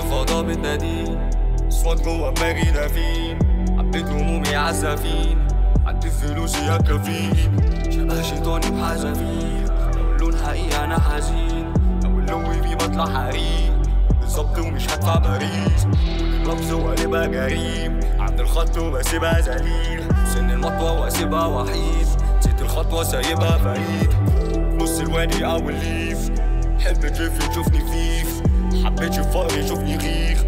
فضا بتنادين اصوات جوا دماغي دافين حبيت همومي عزافين عدي فلوسي يا كفيل شبه شيطاني بحذافير لو اللون حقيقي أنا حزين لو اللون فيه بطلع حريق بالظبط ومش هدفع باريس لفظ وقلبها جريم عند الخط وبسيبها ذليل سن المطوة واسيبها وحيد نسيت الخطوة سايبها بعيد نص الوادي أو الليف حب تلف تشوفني فيف حبيتش الفقر يشوفني غير.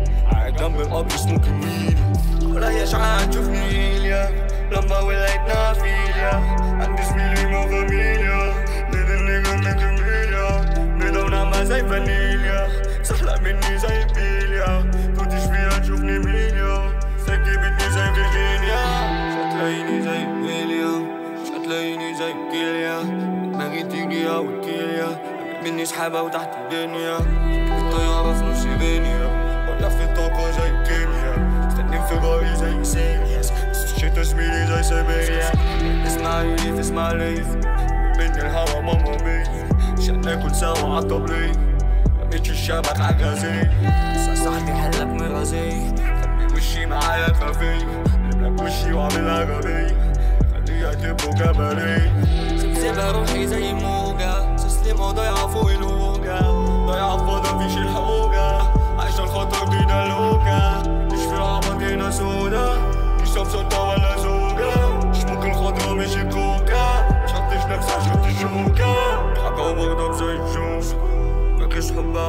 جنب القبر سموكي ويل ولا شعاع تشوفني هيليا لما ولقيت نافيليا. عندي زميلي مو فاميليا. ليل نيجا ميكاميليا بدون ما زي فانيليا. سحلق مني زي بيليا. توتش فيها تشوفني ميليا. بتني زي فيرجينيا. مش هتلاقيني زي ميليا. مش هتلاقيني زي كيليا. دماغي تيجي أو كيليا مني سحابة وتحت الدنيا. الطيارة في نص دنيا ولا في طاقة زي الكيمياء استني انفجاري زي سيريس الشتا زميلي زي سيبيريا اسمع يليف اسمع ليف بين الهوا ماما بي عشان ناكل سوا عالطبلي مبقتش الشبك عجزي بس صاحبي حلك مرازي خلي وشي معايا خفي لك وشي واعملها غبي خليها تبقى جبلي سيبها روحي زي موجة تسليمة ضايعة فوق الهوجة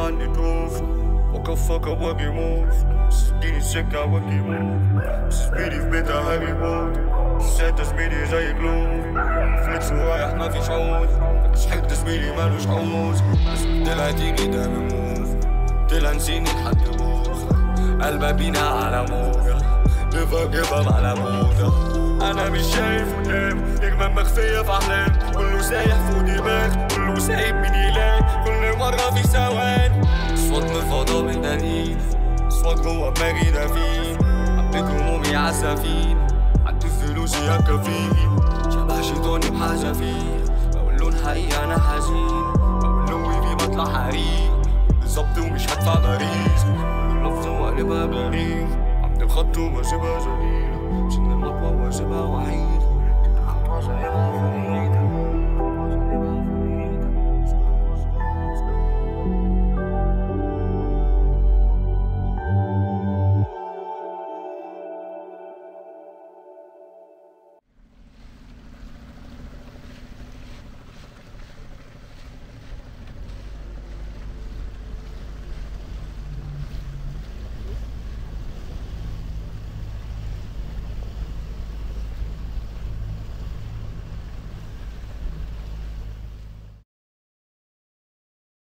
عندي توف وكفك واجي موف اديني السكة واجي موف زميلي في بيتها هاري بوتر سات زميلي زي جلوف فليكس ورايح مفيش مش حد زميلي مالوش عوز طلع تيجي ده موف طلع نسيني لحد بوخ قلبها بينا على موجة نيفر جيف اب على موجة أنا مش شايف قدام نجمة مخفية في احلام كله سايح فوق دماغ كله سايب دماغي دافين حبيت همومي عالسفين عدي فلوسي يا كفيل شبه شيطاني بحذافير لو اللون حقيقي أنا حزين. لو اللون فيه بطلع حريق. بالظبط ومش هدفع كل لفظ وقلبها غريب عند الخط وبسيبها ذليل سن المطوة واسيبها وحيد الخطوة سايبها في